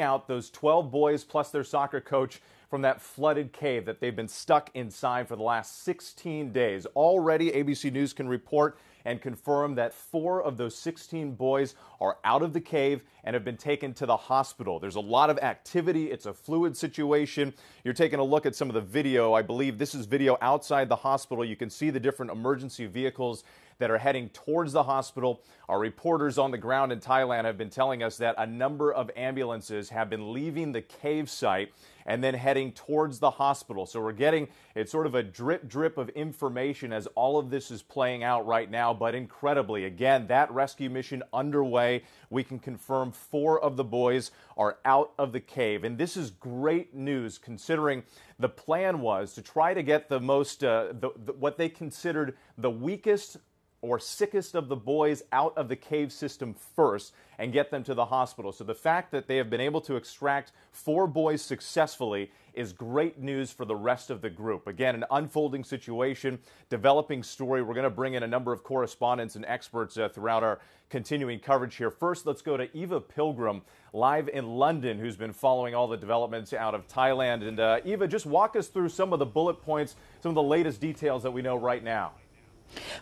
out those 12 boys plus their soccer coach from that flooded cave that they've been stuck inside for the last 16 days. Already, ABC News can report and confirm that four of those 16 boys are out of the cave and have been taken to the hospital. There's a lot of activity. It's a fluid situation. You're taking a look at some of the video. I believe this is video outside the hospital. You can see the different emergency vehicles that are heading towards the hospital. Our reporters on the ground in Thailand have been telling us that a number of ambulances have been leaving the cave site and then heading towards the hospital. So we're getting it's sort of a drip drip of information as all of this is playing out right now. But incredibly, again, that rescue mission underway. We can confirm four of the boys are out of the cave. And this is great news considering the plan was to try to get the most, uh, the, the, what they considered the weakest or sickest of the boys out of the cave system first and get them to the hospital. So the fact that they have been able to extract four boys successfully is great news for the rest of the group. Again, an unfolding situation, developing story. We're going to bring in a number of correspondents and experts uh, throughout our continuing coverage here. First, let's go to Eva Pilgrim live in London, who's been following all the developments out of Thailand. And uh, Eva, just walk us through some of the bullet points, some of the latest details that we know right now.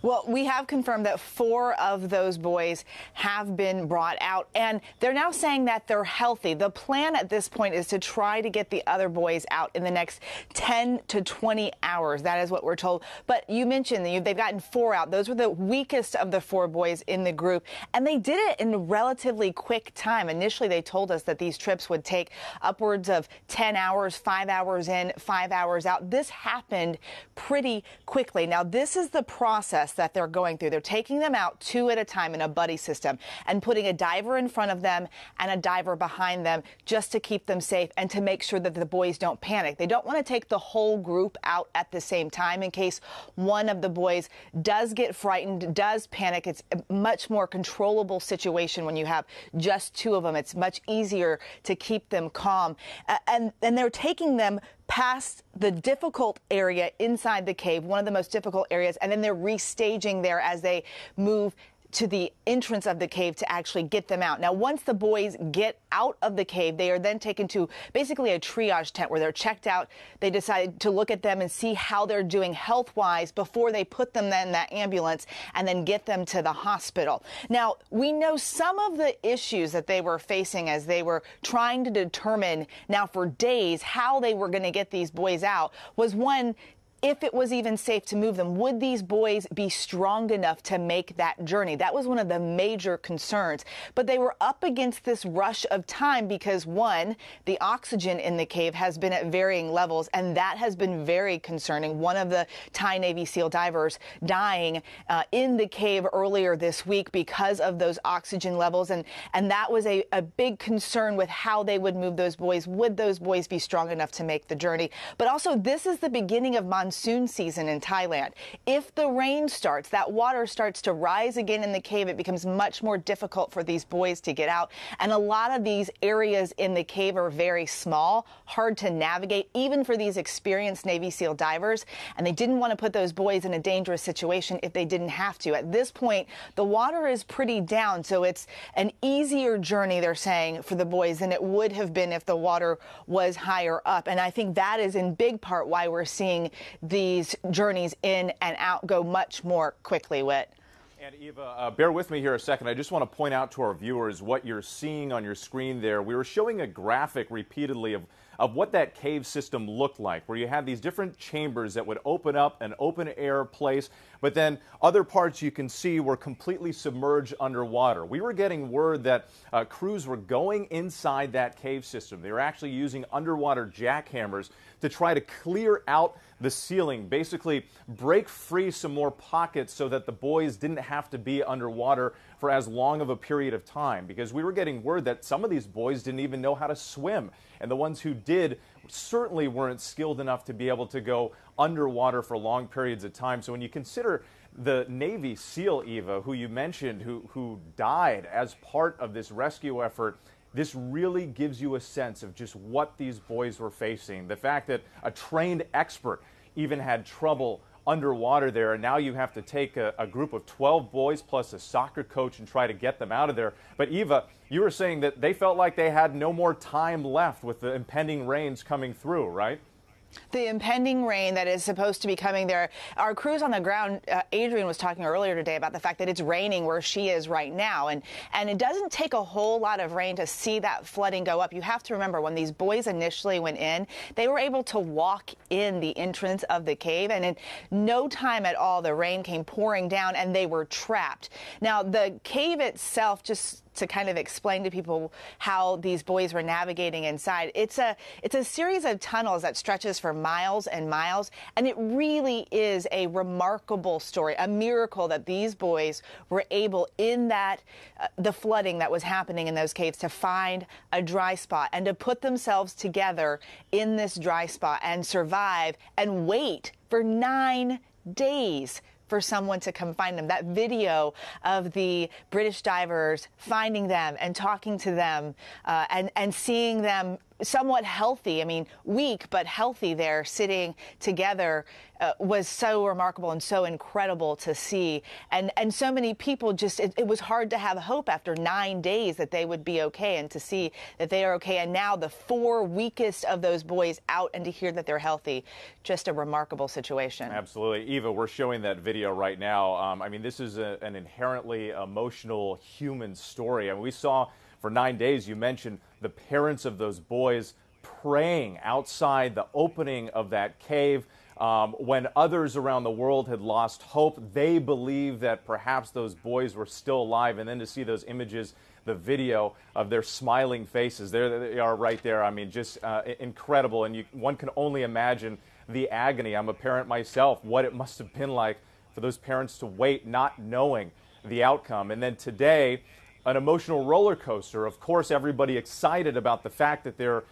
Well, we have confirmed that four of those boys have been brought out, and they're now saying that they're healthy. The plan at this point is to try to get the other boys out in the next 10 to 20 hours. That is what we're told. But you mentioned that they've gotten four out. Those were the weakest of the four boys in the group, and they did it in relatively quick time. Initially, they told us that these trips would take upwards of 10 hours, five hours in, five hours out. This happened pretty quickly. Now, this is the process process that they're going through. They're taking them out two at a time in a buddy system and putting a diver in front of them and a diver behind them just to keep them safe and to make sure that the boys don't panic. They don't want to take the whole group out at the same time in case one of the boys does get frightened, does panic. It's a much more controllable situation when you have just two of them. It's much easier to keep them calm. And, and they're taking them past the difficult area inside the cave, one of the most difficult areas, and then they're restaging there as they move to the entrance of the cave to actually get them out. Now, once the boys get out of the cave, they are then taken to basically a triage tent where they're checked out. They decide to look at them and see how they're doing health wise before they put them in that ambulance and then get them to the hospital. Now, we know some of the issues that they were facing as they were trying to determine now for days how they were going to get these boys out was one, if it was even safe to move them, would these boys be strong enough to make that journey? That was one of the major concerns. But they were up against this rush of time because, one, the oxygen in the cave has been at varying levels, and that has been very concerning. One of the Thai Navy SEAL divers dying uh, in the cave earlier this week because of those oxygen levels, and, and that was a, a big concern with how they would move those boys. Would those boys be strong enough to make the journey? But also, this is the beginning of monsoon monsoon season in Thailand. If the rain starts, that water starts to rise again in the cave, it becomes much more difficult for these boys to get out. And a lot of these areas in the cave are very small, hard to navigate, even for these experienced Navy SEAL divers. And they didn't want to put those boys in a dangerous situation if they didn't have to. At this point, the water is pretty down, so it's an easier journey, they're saying, for the boys than it would have been if the water was higher up. And I think that is in big part why we're seeing these journeys in and out go much more quickly, Whit. And Eva, uh, bear with me here a second. I just want to point out to our viewers what you're seeing on your screen there. We were showing a graphic repeatedly of, of what that cave system looked like, where you had these different chambers that would open up an open air place, but then other parts you can see were completely submerged underwater. We were getting word that uh, crews were going inside that cave system. They were actually using underwater jackhammers to try to clear out the ceiling, basically break free some more pockets so that the boys didn't have to be underwater for as long of a period of time. Because we were getting word that some of these boys didn't even know how to swim, and the ones who did certainly weren't skilled enough to be able to go underwater for long periods of time. So when you consider the Navy SEAL Eva, who you mentioned, who, who died as part of this rescue effort, this really gives you a sense of just what these boys were facing. The fact that a trained expert even had trouble underwater there, and now you have to take a, a, group of 12 boys plus a soccer coach and try to get them out of there. But Eva, you were saying that they felt like they had no more time left with the impending rains coming through, right? The impending rain that is supposed to be coming there. Our crews on the ground, uh, Adrienne was talking earlier today about the fact that it's raining where she is right now. And, and it doesn't take a whole lot of rain to see that flooding go up. You have to remember when these boys initially went in, they were able to walk in the entrance of the cave. And in no time at all, the rain came pouring down and they were trapped. Now, the cave itself just to kind of explain to people how these boys were navigating inside. It's a it's a series of tunnels that stretches for miles and miles, and it really is a remarkable story, a miracle that these boys were able in that uh, the flooding that was happening in those caves to find a dry spot and to put themselves together in this dry spot and survive and wait for 9 days for someone to come find them. That video of the British divers finding them and talking to them uh, and, and seeing them somewhat healthy. I mean, weak but healthy there, sitting together, uh, was so remarkable and so incredible to see. And and so many people just it, it, was hard to have hope after nine days that they would be okay, and to see that they are okay. And now the four weakest of those boys out, and to hear that they're healthy, just a remarkable situation. Absolutely, Eva. We're showing that video right now. Um, I mean, this is a, an inherently emotional human story. I mean, we saw for nine days, you mentioned the parents of those boys praying outside the opening of that cave. Um, when others around the world had lost hope, they believed that perhaps those boys were still alive. And then to see those images, the video of their smiling faces, there they are right there. I mean, just uh, incredible. And you, one can only imagine the agony. I'm a parent myself, what it must have been like for those parents to wait, not knowing the outcome. And then today, an emotional roller coaster. Of course, everybody excited about the fact that they're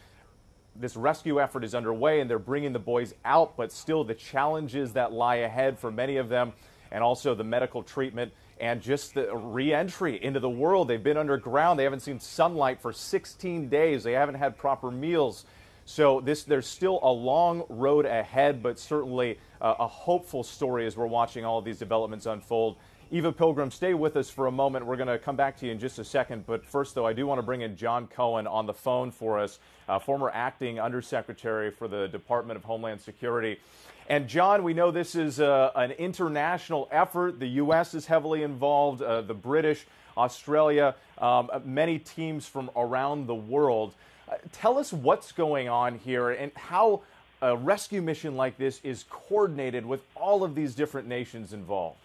this rescue effort is underway and they're bringing the boys out, but still the challenges that lie ahead for many of them, and also the medical treatment and just the reentry into the world. They've been underground. They haven't seen sunlight for 16 days. They haven't had proper meals. So this, there's still a long road ahead, but certainly uh, a hopeful story as we're watching all of these developments unfold. Eva Pilgrim, stay with us for a moment. We're going to come back to you in just a second. But first, though, I do want to bring in John Cohen on the phone for us, uh, former acting undersecretary for the Department of Homeland Security. And, John, we know this is uh, an international effort. The U.S. is heavily involved, uh, the British, Australia, um, many teams from around the world. Uh, tell us what's going on here and how a rescue mission like this is coordinated with all of these different nations involved.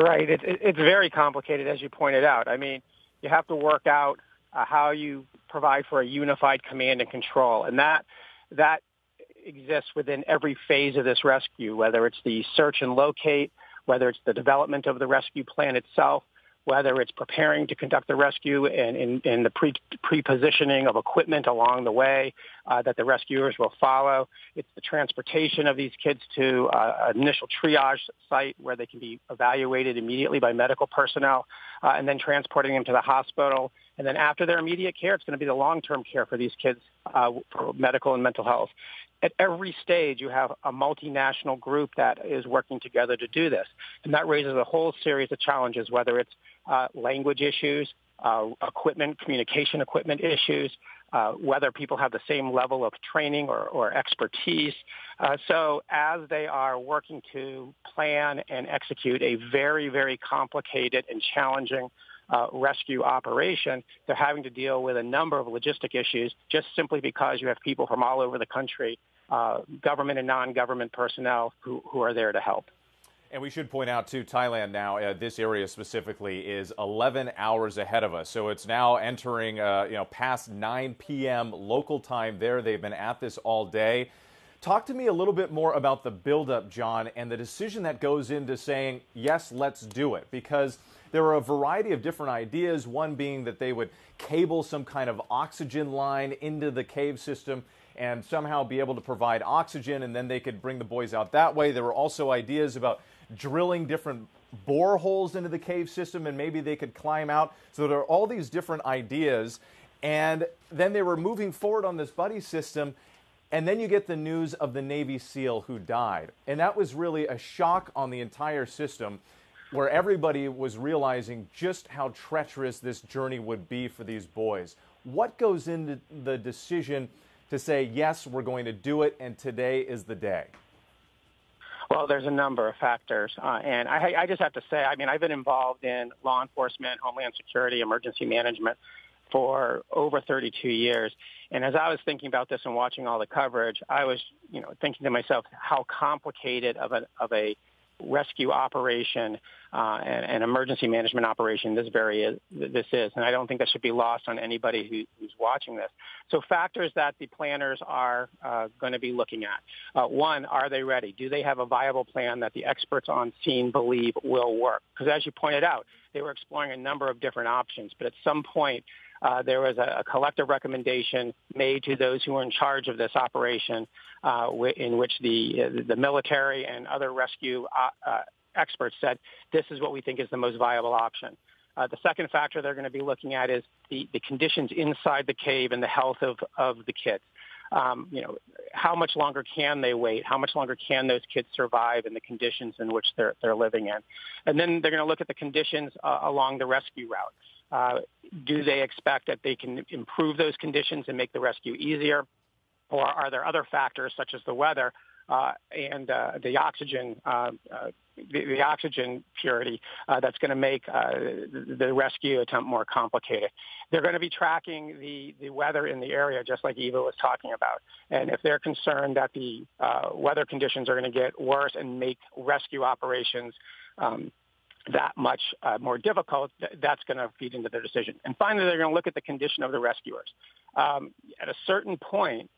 Right. It, it, it's very complicated, as you pointed out. I mean, you have to work out uh, how you provide for a unified command and control, and that that exists within every phase of this rescue, whether it's the search and locate, whether it's the development of the rescue plan itself, whether it's preparing to conduct the rescue and in, in the pre, pre-positioning of equipment along the way uh, that the rescuers will follow. It's the transportation of these kids to uh, an initial triage site where they can be evaluated immediately by medical personnel, uh, and then transporting them to the hospital. And then after their immediate care, it's going to be the long-term care for these kids uh, for medical and mental health at every stage you have a multinational group that is working together to do this. And that raises a whole series of challenges, whether it's uh, language issues, uh, equipment, communication equipment issues, uh, whether people have the same level of training or, or expertise. Uh, so as they are working to plan and execute a very, very complicated and challenging uh, rescue operation, they're having to deal with a number of logistic issues just simply because you have people from all over the country, uh, government and non-government personnel who, who are there to help. And we should point out, too, Thailand now, uh, this area specifically, is 11 hours ahead of us. So it's now entering, uh, you know, past 9 p.m. local time there. They've been at this all day. Talk to me a little bit more about the buildup, John, and the decision that goes into saying, yes, let's do it. Because there were a variety of different ideas, one being that they would cable some kind of oxygen line into the cave system and somehow be able to provide oxygen, and then they could bring the boys out that way. There were also ideas about drilling different boreholes into the cave system and maybe they could climb out. So there are all these different ideas. And then they were moving forward on this buddy system. And then you get the news of the Navy SEAL who died. And that was really a shock on the entire system where everybody was realizing just how treacherous this journey would be for these boys. What goes into the decision to say, yes, we're going to do it, and today is the day? Well, there's a number of factors. Uh, and I, I just have to say, I mean, I've been involved in law enforcement, homeland security, emergency management for over 32 years. And as I was thinking about this and watching all the coverage, I was, you know, thinking to myself how complicated of a, of a rescue operation uh, and, and, emergency management operation this very is, this is, and I don't think that should be lost on anybody who, who's watching this. So factors that the planners are uh, going to be looking at: uh, one, are they ready? Do they have a viable plan that the experts on scene believe will work? Because as you pointed out, they were exploring a number of different options, but at some point uh, there was a, a, collective recommendation made to those who were in charge of this operation, uh, w- in which the uh, the military and other rescue uh, uh, experts said this is what we think is the most viable option. Uh, the second factor they're going to be looking at is the, the conditions inside the cave and the health of, of the kids. Um, you know, how much longer can they wait? How much longer can those kids survive in the conditions in which they're, they're living in? And then they're going to look at the conditions uh, along the rescue route. Uh, do they expect that they can improve those conditions and make the rescue easier? Or are there other factors such as the weather uh, and uh, the oxygen, uh, uh the, the, oxygen purity uh, that's going to make uh, the rescue attempt more complicated. They're going to be tracking the, the weather in the area, just like Eva was talking about. And if they're concerned that the weather conditions are going to get worse and make rescue operations um, that much uh, more difficult, that's going to feed into their decision. And finally, they're going to look at the condition of the rescuers. Um, at a certain point,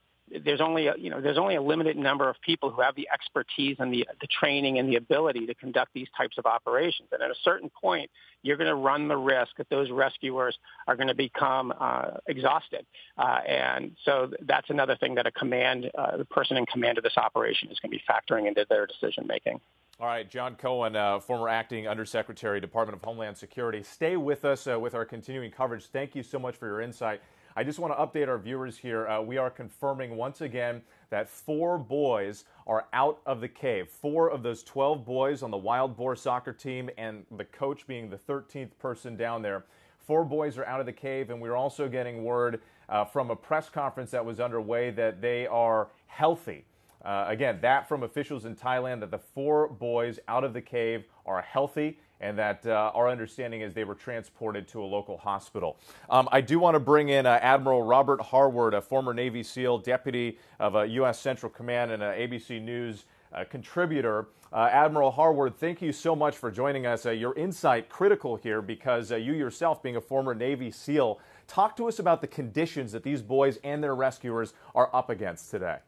there's only a, you know there's only a limited number of people who have the expertise and the the training and the ability to conduct these types of operations. And at a certain point, you're going to run the risk that those rescuers are going to become uh, exhausted. Uh, and so that's another thing that a command, uh, the person in command of this operation, is going to be factoring into their decision making. All right, John Cohen, uh, former acting undersecretary, Department of Homeland Security. Stay with us uh, with our continuing coverage. Thank you so much for your insight. I just want to update our viewers here. Uh, we are confirming once again that four boys are out of the cave. Four of those 12 boys on the Wild Boar soccer team, and the coach being the 13th person down there. Four boys are out of the cave, and we're also getting word uh, from a press conference that was underway that they are healthy. Uh, again, that from officials in Thailand that the four boys out of the cave are healthy and that uh, our understanding is they were transported to a local hospital. Um, I do want to bring in uh, Admiral Robert Harward, a former Navy SEAL, deputy of uh, U.S. Central Command and an ABC News uh, contributor. Uh, Admiral Harward, thank you so much for joining us. your insight critical here because you yourself, being a former Navy SEAL, talk to us about the conditions that these boys and their rescuers are up against today.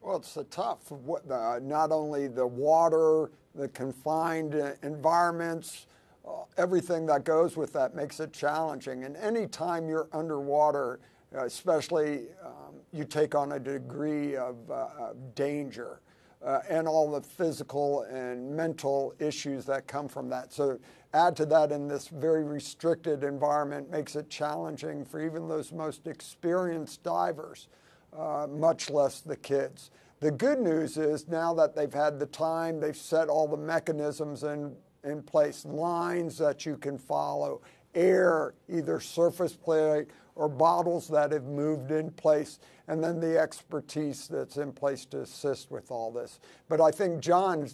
Well, it's a tough. Uh, not only the water, the confined uh, environments, uh, everything that goes with that makes it challenging. And any time you're underwater, uh, especially um, you take on a degree of, uh, of danger uh, and all the physical and mental issues that come from that. So add to that in this very restricted environment makes it challenging for even those most experienced divers uh, much less the kids. The good news is now that they've had the time, they've set all the mechanisms in, in place, lines that you can follow, air, either surface plate or bottles that have moved in place, and then the expertise that's in place to assist with all this. But I think John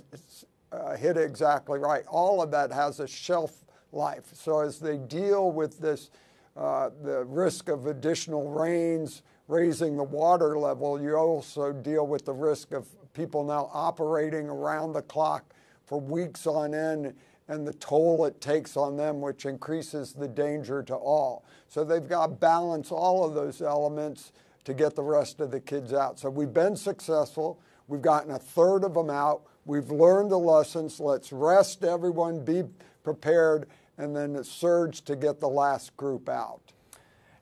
uh, hit exactly right. All of that has a shelf life. So as they deal with this, uh, the risk of additional rains, raising the water level, you also deal with the risk of people now operating around the clock for weeks on end and the toll it takes on them, which increases the danger to all. So they've got to balance all of those elements to get the rest of the kids out. So we've been successful. We've gotten a third of them out. We've learned the lessons. Let's rest everyone, be prepared, and then surge to get the last group out.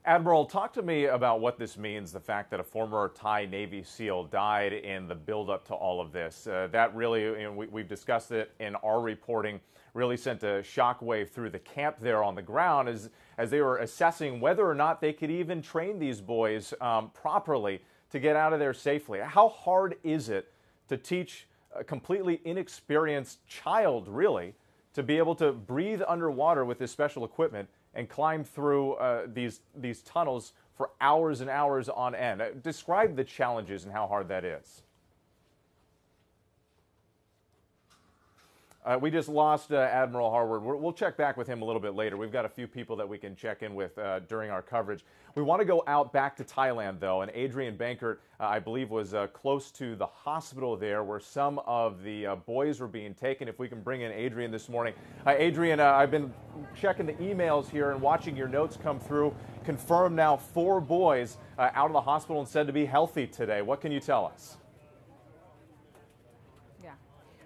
Admiral, talk to me about what this means the fact that a former Thai Navy SEAL died in the buildup to all of this. Uh, that really, you know, we, have discussed it in our reporting, really sent a shockwave through the camp there on the ground as, as they were assessing whether or not they could even train these boys um, properly to get out of there safely. How hard is it to teach a completely inexperienced child, really, to be able to breathe underwater with this special equipment and climb through uh, these these tunnels for hours and hours on end. Uh, describe the challenges and how hard that is. Uh, we just lost uh, Admiral Harward. we will check back with him a little bit later. We've got a few people that we can check in with uh, during our coverage. We want to go out back to Thailand, though, and Adrienne Bankert, uh, I believe, was uh, close to the hospital there where some of the uh, boys were being taken. If we can bring in Adrienne this morning. Adrienne, I've been checking the emails here and watching your notes come through. Confirmed now four boys out of the hospital and said to be healthy today. What can you tell us?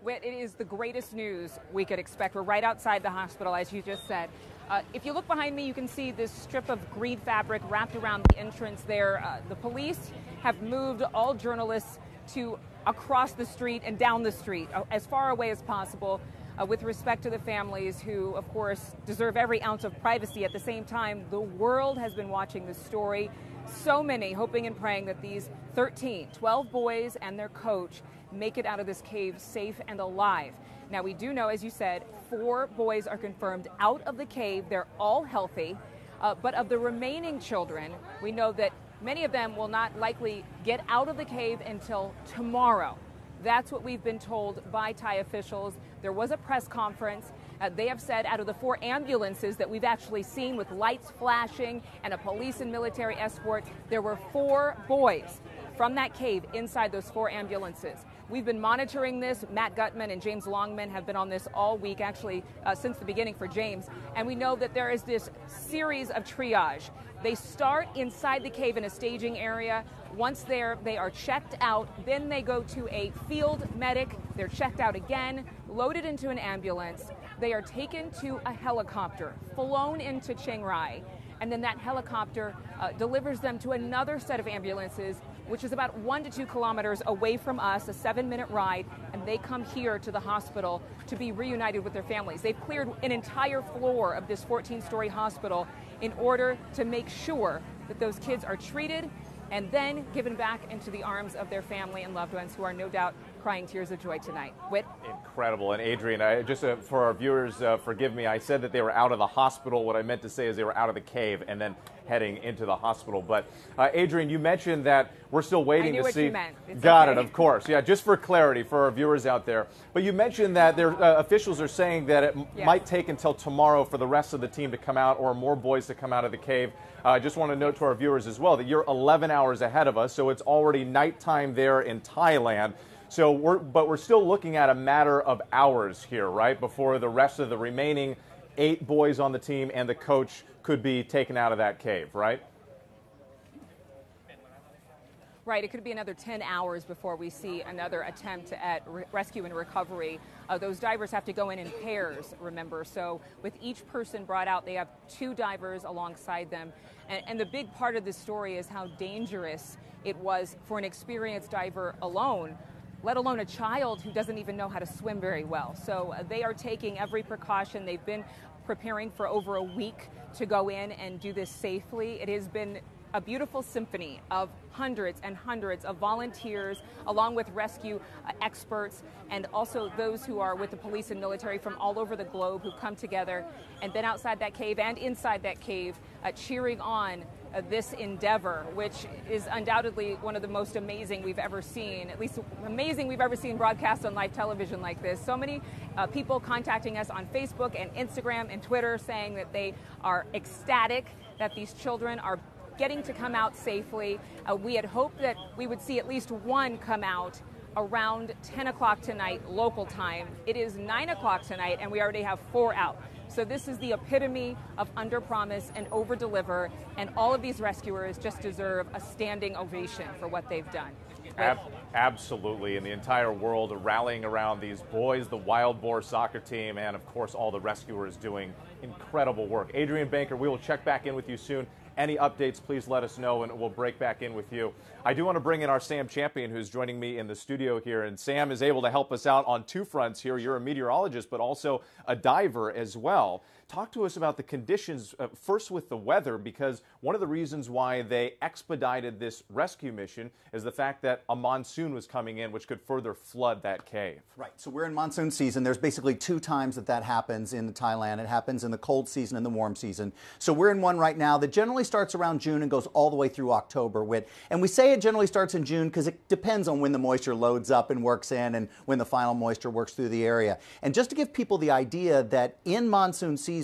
Whit, it is the greatest news we could expect. We're right outside the hospital, as you just said. Uh, if you look behind me, you can see this strip of green fabric wrapped around the entrance there. Uh, the police have moved all journalists to across the street and down the street, uh, as far away as possible. Uh, with respect to the families who, of course, deserve every ounce of privacy. At the same time, the world has been watching this story. So many hoping and praying that these 13, 12 boys and their coach make it out of this cave safe and alive. Now, we do know, as you said, four boys are confirmed out of the cave. They're all healthy. Uh, but of the remaining children, we know that many of them will not likely get out of the cave until tomorrow. That's what we've been told by Thai officials. There was a press conference. Uh, they have said out of the four ambulances that we've actually seen with lights flashing and a police and military escort, there were four boys from that cave inside those four ambulances. We've been monitoring this. Matt Gutman and James Longman have been on this all week, actually, uh, since the beginning for James. And we know that there is this series of triage. They start inside the cave in a staging area. Once there, they are checked out. Then they go to a field medic. They're checked out again, loaded into an ambulance. They are taken to a helicopter, flown into Chiang Rai and then that helicopter uh, delivers them to another set of ambulances which is about one to two kilometers away from us, a seven minute ride, and they come here to the hospital to be reunited with their families. They've cleared an entire floor of this 14 story hospital in order to make sure that those kids are treated and then given back into the arms of their family and loved ones who are no doubt crying tears of joy tonight. Whit? Incredible. And Adrienne, I, just uh, for our viewers, uh, forgive me, I said that they were out of the hospital. What I meant to say is they were out of the cave and then heading into the hospital. But uh, Adrienne, you mentioned that we're still waiting to see. Got okay. it, of course. Yeah, just for clarity for our viewers out there. But you mentioned that their uh, officials are saying that it yes. might take until tomorrow for the rest of the team to come out or more boys to come out of the cave. Uh, I just want to note to our viewers as well that you're 11 hours ahead of us, so it's already nighttime there in Thailand. So we're, but we're still looking at a matter of hours here, right, before the rest of the remaining eight boys on the team and the coach could be taken out of that cave, right? Right, it could be another 10 hours before we see another attempt at re- rescue and recovery. Uh, those divers have to go in in pairs, remember. So, with each person brought out, they have two divers alongside them. And, and the big part of this story is how dangerous it was for an experienced diver alone let alone a child who doesn't even know how to swim very well. So uh, they are taking every precaution. They've been preparing for over a week to go in and do this safely. It has been a beautiful symphony of hundreds and hundreds of volunteers, along with rescue uh, experts, and also those who are with the police and military from all over the globe who come together and been outside that cave and inside that cave, uh, cheering on uh, this endeavor, which is undoubtedly one of the most amazing we've ever seen, at least amazing we've ever seen broadcast on live television like this. So many uh, people contacting us on Facebook and Instagram and Twitter saying that they are ecstatic that these children are getting to come out safely. Uh, we had hoped that we would see at least one come out around 10 o'clock tonight local time. It is 9 o'clock tonight, and we already have four out. So this is the epitome of under promise and over deliver, and all of these rescuers just deserve a standing ovation for what they've done. Ab- absolutely, and the entire world rallying around these boys, the Wild Boar soccer team, and of course all the rescuers doing incredible work. Adrienne Banker, we will check back in with you soon. Any updates, please let us know, and we'll break back in with you. I do want to bring in our Sam Champion, who's joining me in the studio here. And Sam is able to help us out on two fronts here. You're a meteorologist, but also a diver as well. Talk to us about the conditions, uh, first with the weather, because one of the reasons why they expedited this rescue mission is the fact that a monsoon was coming in, which could further flood that cave. Right. So we're in monsoon season. There's basically two times that that happens in Thailand. It happens in the cold season and the warm season. So we're in one right now that generally starts around June and goes all the way through October. And we say it generally starts in June because it depends on when the moisture loads up and works in and when the final moisture works through the area. And just to give people the idea that in monsoon season,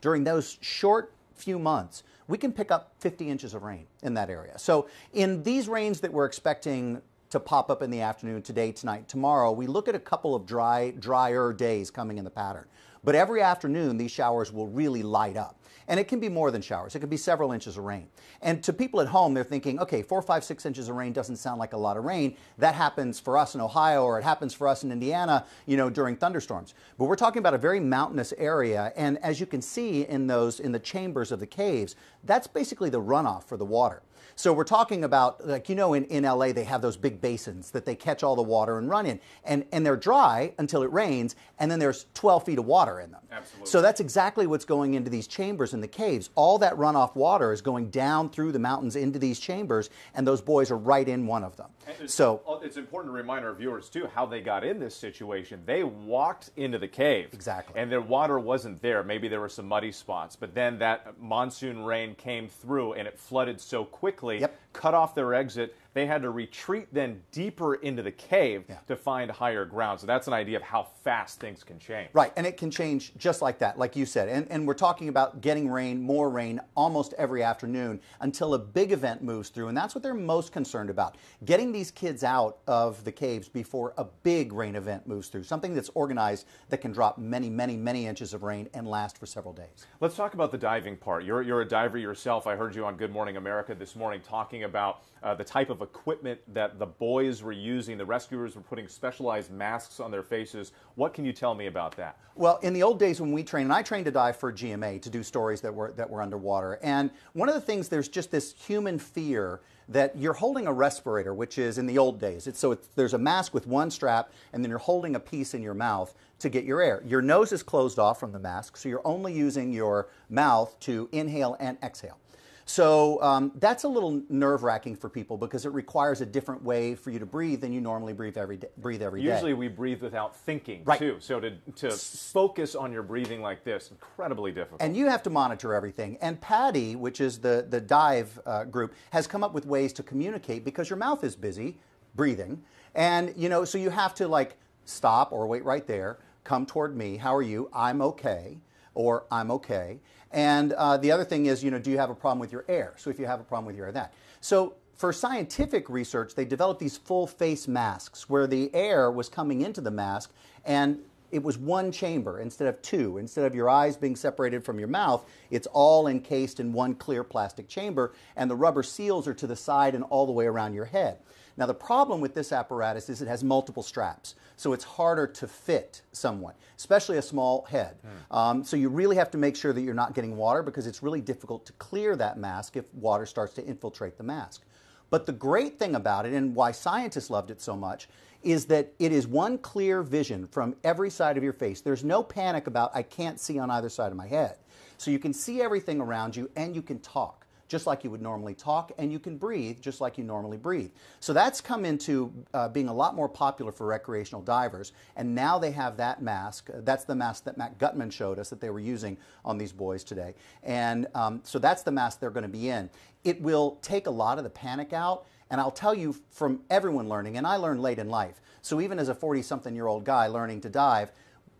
during those short few months, we can pick up 50 inches of rain in that area. So in these rains that we're expecting to pop up in the afternoon today, tonight, tomorrow, we look at a couple of dry, drier days coming in the pattern. But every afternoon, these showers will really light up. And it can be more than showers. It could be several inches of rain. And to people at home, they're thinking, okay, four, five, six inches of rain doesn't sound like a lot of rain. That happens for us in Ohio or it happens for us in Indiana, you know, during thunderstorms. But we're talking about a very mountainous area. And as you can see in those, in the chambers of the caves, that's basically the runoff for the water. So we're talking about, like, you know, in, in LA, they have those big basins that they catch all the water and run in. And, and they're dry until it rains, and then there's 12 feet of water in them. Absolutely. So that's exactly what's going into these chambers in the caves. All that runoff water is going down through the mountains into these chambers, and those boys are right in one of them. It's, so it's important to remind our viewers too how they got in this situation. They walked into the cave, Exactly. and their water wasn't there. Maybe there were some muddy spots, but then that monsoon rain came through and it flooded so quickly, Yep. cut off their exit. They had to retreat then deeper into the cave Yeah. to find higher ground. So that's an idea of how fast things can change. Right, and it can change just like that, like you said. And, and we're talking about getting rain, more rain, almost every afternoon until a big event moves through. And that's what they're most concerned about getting these kids out of the caves before a big rain event moves through, something that's organized that can drop many, many, many inches of rain and last for several days. Let's talk about the diving part. You're, you're a diver yourself. I heard you on Good Morning America this morning talking about uh, the type of equipment that the boys were using. The rescuers were putting specialized masks on their faces. What can you tell me about that? Well, in the old days when we trained, and I trained to dive for GMA to do stories that were that were underwater. And one of the things there's just this human fear that you're holding a respirator, which is in the old days. It's so it's, there's a mask with one strap, and then you're holding a piece in your mouth to get your air. Your nose is closed off from the mask, so you're only using your mouth to inhale and exhale. So um, that's a little nerve wracking for people because it requires a different way for you to breathe than you normally breathe every day. Breathe every day. Usually we breathe without thinking Right. too. So to, to focus on your breathing like this, incredibly difficult. And you have to monitor everything. And PADI, which is the, the dive uh, group, has come up with ways to communicate because your mouth is busy breathing. And, you know, so you have to like stop or wait right there, come toward me. How are you? I'm okay. Or I'm okay. And uh, the other thing is, you know, do you have a problem with your air? So if you have a problem with your air, that. So for scientific research, they developed these full face masks where the air was coming into the mask and it was one chamber instead of two. Instead of your eyes being separated from your mouth, it's all encased in one clear plastic chamber, and the rubber seals are to the side and all the way around your head. Now, the problem with this apparatus is it has multiple straps, so it's harder to fit someone, especially a small head. Um, so, you really have to make sure that you're not getting water because it's really difficult to clear that mask if water starts to infiltrate the mask. But the great thing about it, and why scientists loved it so much, is that it is one clear vision from every side of your face. There's no panic about, I can't see on either side of my head. So you can see everything around you and you can talk just like you would normally talk, and you can breathe just like you normally breathe. So that's come into uh, being a lot more popular for recreational divers, and now they have that mask. That's the mask that Matt Gutman showed us that they were using on these boys today. And um, so that's the mask they're going to be in. It will take a lot of the panic out, and I'll tell you from everyone learning, and I learned late in life. So even as a 40 something year old guy learning to dive,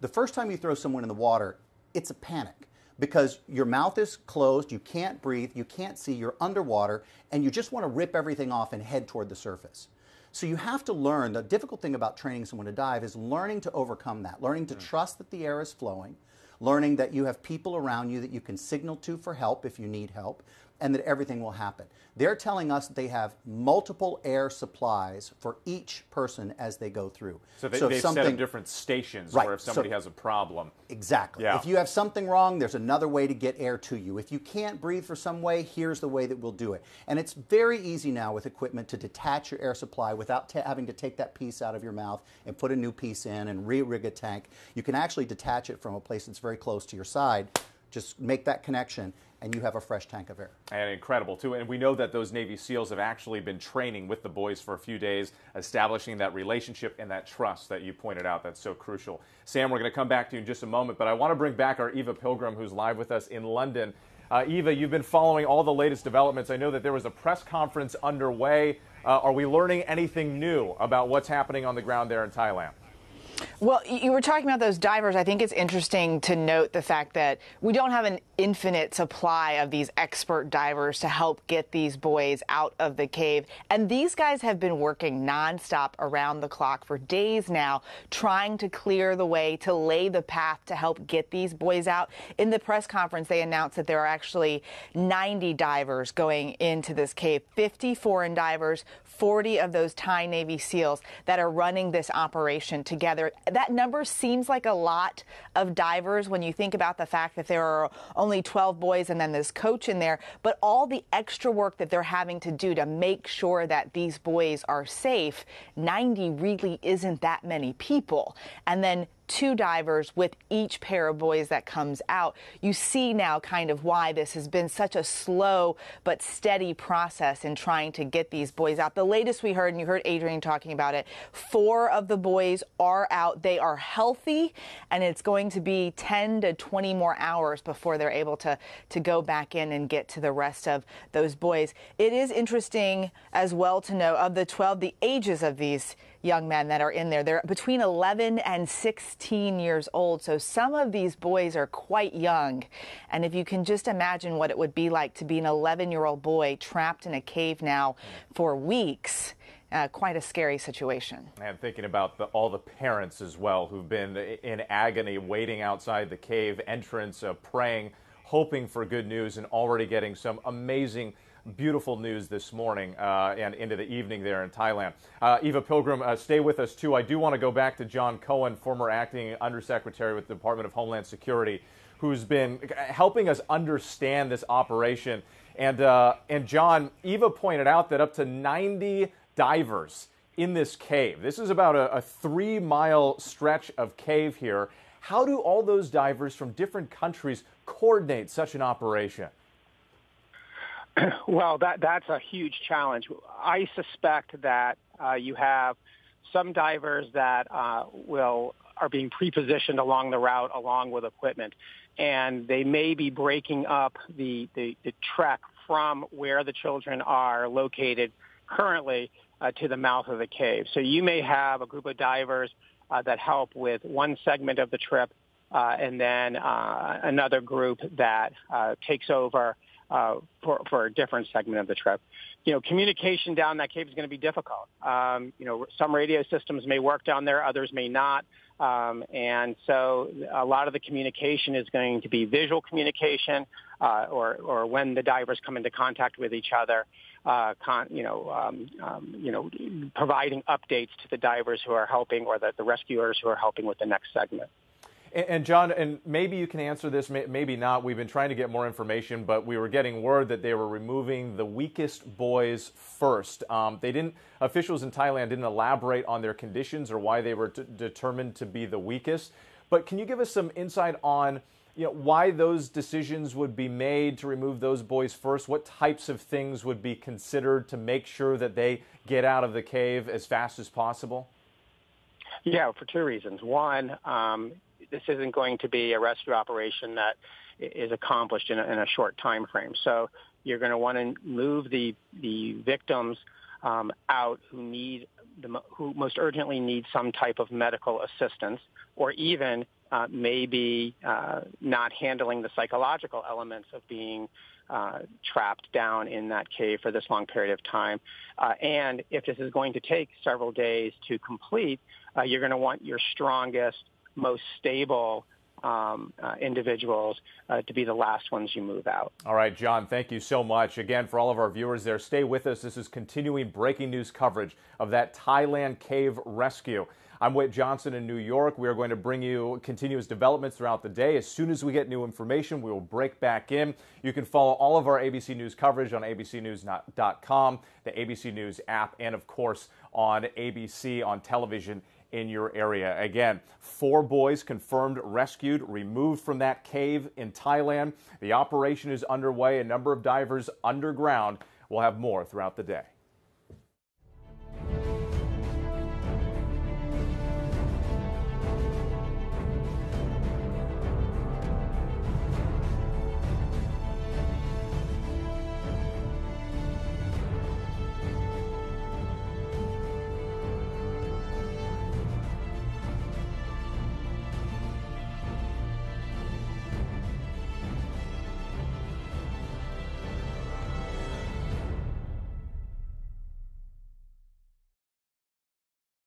the first time you throw someone in the water, it's a panic because your mouth is closed, you can't breathe, you can't see, you're underwater, and you just want to rip everything off and head toward the surface. So you have to learn. The difficult thing about training someone to dive is learning to overcome that, learning to mm. trust that the air is flowing, learning that you have people around you that you can signal to for help if you need help, and that everything will happen. They're telling us they have multiple air supplies for each person as they go through. so they, if they've set up different stations Right, where if so- somebody has a problem, Exactly. Yeah. If you have something wrong, there's another way to get air to you. If you can't breathe for some way, here's the way that we'll do it. And it's very easy now with equipment to detach your air supply without having to take that piece out of your mouth and put a new piece in and re-rig a tank. You can actually detach it from a place that's very close to your side Just make that connection, and you have a fresh tank of air. And incredible, too. And we know that those Navy SEALs have actually been training with the boys for a few days, establishing that relationship and that trust that you pointed out that's so crucial. Sam, we're going to come back to you in just a moment, but I want to bring back our Eva Pilgrim, who's live with us in London. Uh, Eva, you've been following all the latest developments. I know that there was a press conference underway. Uh, are we learning anything new about what's happening on the ground there in Thailand? Well, you were talking about those divers. I think it's interesting to note the fact that we don't have an infinite supply of these expert divers to help get these boys out of the cave. And these guys have been working nonstop around the clock for days now, trying to clear the way, to lay the path to help get these boys out. In the press conference, they announced that there are actually 90 divers going into this cave, 50 foreign divers, 40 of those Thai Navy SEALs that are running this operation together. That number seems like a lot of divers when you think about the fact that there are only 12 boys and then this coach in there, but all the extra work that they're having to do to make sure that these boys are safe, 90 really isn't that many people. And then two divers with each pair of boys that comes out. You see now kind of why this has been such a slow but steady process in trying to get these boys out. The latest we heard, and you heard Adrienne talking about it, four of the boys are out. They are healthy, and it's going to be 10 to 20 more hours before they're able to, to go back in and get to the rest of those boys. It is interesting as well to know of the 12, the ages of these young men that are in there. They're between 11 and 16 years old. So some of these boys are quite young. And if you can just imagine what it would be like to be an 11 year old boy trapped in a cave now for weeks. Uh, quite a scary situation. And thinking about the, all the parents as well who've been in agony waiting outside the cave entrance, uh, praying, hoping for good news, and already getting some amazing beautiful news this morning uh, and into the evening there in Thailand. Uh, Eva Pilgrim, uh, stay with us too. I do want to go back to John Cohen, former acting undersecretary with the Department of Homeland Security, who's been helping us understand this operation. And, uh, and John, Eva pointed out that up to 90 divers in this cave. This is about a, a three mile stretch of cave here. How do all those divers from different countries coordinate such an operation? well, that that's a huge challenge. I suspect that uh, you have some divers that uh, will are being pre-positioned along the route along with equipment, and they may be breaking up the the, the trek from where the children are located currently uh, to the mouth of the cave. So you may have a group of divers uh, that help with one segment of the trip, uh, and then uh, another group that takes over uh, for, for a different segment of the trip. You know, communication down that cave is going to be difficult. Um, you know, some radio systems may work down there, others may not. Um, and so a lot of the communication is going to be visual communication uh, or, or when the divers come into contact with each other. Uh, con, you know, um, um, you know, providing updates to the divers who are helping or the, the rescuers who are helping with the next segment. And, and, John, and maybe you can answer this, maybe not. We've been trying to get more information, but we were getting word that they were removing the weakest boys first. Um, they didn't. Officials in Thailand didn't elaborate on their conditions or why they were t- determined to be the weakest. But can you give us some insight on? You know, why those decisions would be made to remove those boys first? What types of things would be considered to make sure that they get out of the cave as fast as possible? Yeah, for two reasons. One, um, this isn't going to be a rescue operation that is accomplished in a, in a short time frame. So you're going to want to move the the victims um, out who need the, who most urgently need some type of medical assistance, or even uh, maybe uh, not handling the psychological elements of being uh, trapped down in that cave for this long period of time. Uh, and if this is going to take several days to complete, uh, you're going to want your strongest, most stable um, uh, individuals uh, to be the last ones you move out. All right, John, thank you so much. Again, for all of our viewers there, stay with us. This is continuing breaking news coverage of that Thailand cave rescue. I'm Whit Johnson in New York. We are going to bring you continuous developments throughout the day. As soon as we get new information, we will break back in. You can follow all of our ABC News coverage on abcnews.com, the ABC News app, and of course on ABC on television in your area. Again, four boys confirmed rescued, removed from that cave in Thailand. The operation is underway. A number of divers underground. We'll have more throughout the day.